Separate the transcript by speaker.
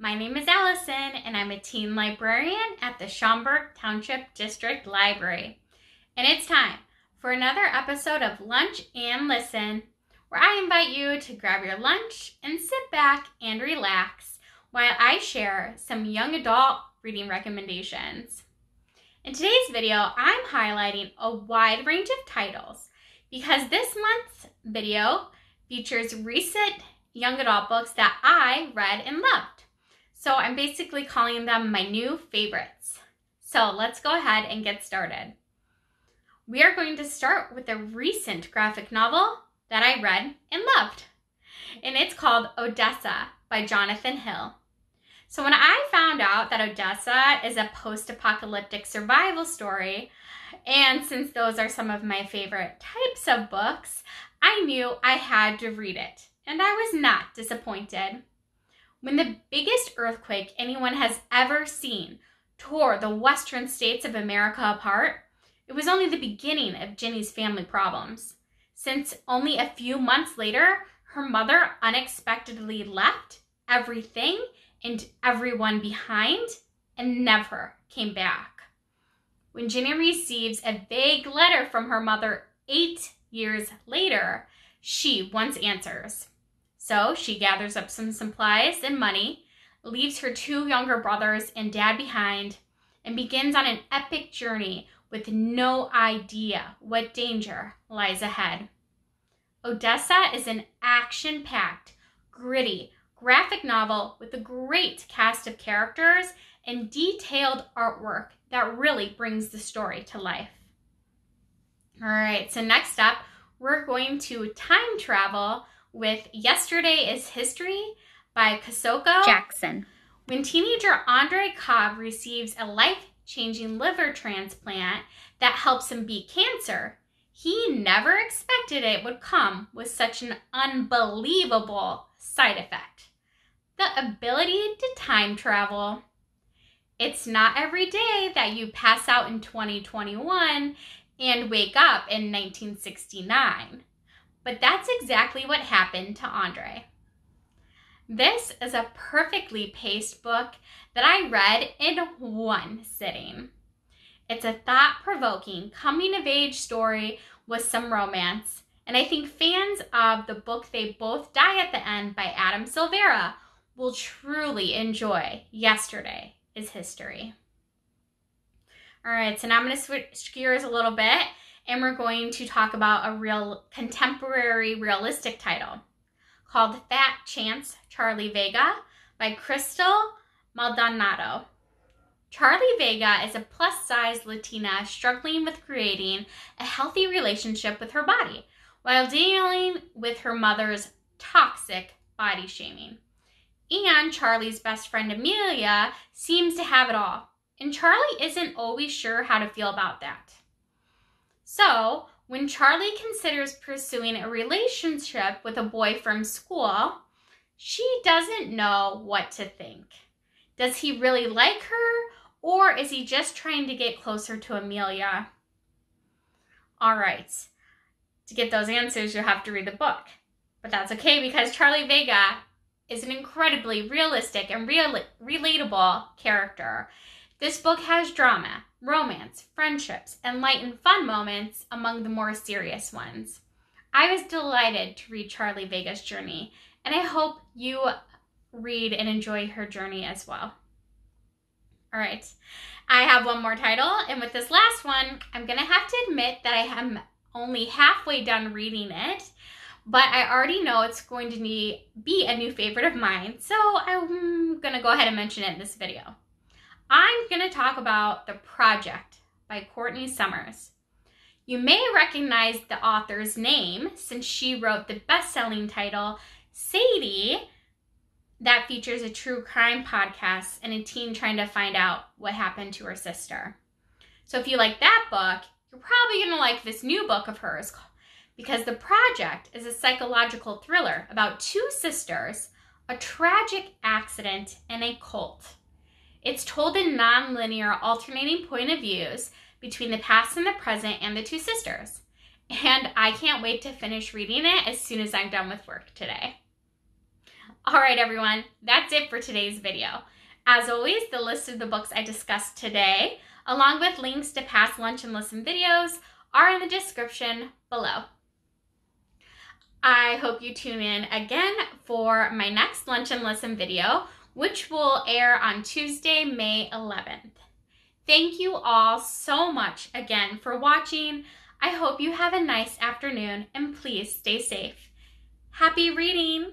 Speaker 1: My name is Allison, and I'm a teen librarian at the Schaumburg Township District Library. And it's time for another episode of Lunch and Listen, where I invite you to grab your lunch and sit back and relax while I share some young adult reading recommendations. In today's video, I'm highlighting a wide range of titles because this month's video features recent young adult books that I read and loved. So I'm basically calling them my new favorites. So let's go ahead and get started. We are going to start with a recent graphic novel that I read and loved. And it's called Odessa by Jonathan Hill. So when I found out that Odessa is a post-apocalyptic survival story, and since those are some of my favorite types of books, I knew I had to read it, and I was not disappointed. When the biggest earthquake anyone has ever seen tore the western states of America apart, it was only the beginning of Jenny's family problems. Since only a few months later, her mother unexpectedly left everything and everyone behind and never came back. When Jenny receives a vague letter from her mother eight years later, she once answers. So she gathers up some supplies and money, leaves her two younger brothers and dad behind, and begins on an epic journey with no idea what danger lies ahead. Odessa is an action packed, gritty, graphic novel with a great cast of characters and detailed artwork that really brings the story to life. All right, so next up, we're going to time travel with Yesterday is History by Kosoko
Speaker 2: Jackson.
Speaker 1: When teenager Andre Cobb receives a life changing liver transplant that helps him beat cancer, he never expected it would come with such an unbelievable side effect the ability to time travel. It's not every day that you pass out in 2021 and wake up in 1969. But that's exactly what happened to Andre. This is a perfectly paced book that I read in one sitting. It's a thought provoking coming of age story with some romance, and I think fans of the book They Both Die at the End by Adam Silvera will truly enjoy Yesterday is History. All right, so now I'm going to switch gears a little bit and we're going to talk about a real contemporary realistic title called Fat Chance Charlie Vega by Crystal Maldonado. Charlie Vega is a plus size Latina struggling with creating a healthy relationship with her body while dealing with her mother's toxic body shaming. And Charlie's best friend Amelia seems to have it all. And Charlie isn't always sure how to feel about that. So, when Charlie considers pursuing a relationship with a boy from school, she doesn't know what to think. Does he really like her, or is he just trying to get closer to Amelia? All right, to get those answers, you'll have to read the book. But that's okay because Charlie Vega is an incredibly realistic and real- relatable character. This book has drama, romance, friendships, and light and fun moments among the more serious ones. I was delighted to read Charlie Vega's journey, and I hope you read and enjoy her journey as well. All right, I have one more title, and with this last one, I'm gonna have to admit that I am only halfway done reading it, but I already know it's going to be a new favorite of mine, so I'm gonna go ahead and mention it in this video. I'm going to talk about The Project by Courtney Summers. You may recognize the author's name since she wrote the best selling title, Sadie, that features a true crime podcast and a teen trying to find out what happened to her sister. So if you like that book, you're probably going to like this new book of hers because The Project is a psychological thriller about two sisters, a tragic accident, and a cult. It's told in non-linear alternating point of views between the past and the present and the two sisters. And I can't wait to finish reading it as soon as I'm done with work today. All right, everyone, that's it for today's video. As always, the list of the books I discussed today, along with links to past Lunch and Listen videos, are in the description below. I hope you tune in again for my next Lunch and Listen video, which will air on Tuesday, May 11th. Thank you all so much again for watching. I hope you have a nice afternoon and please stay safe. Happy reading!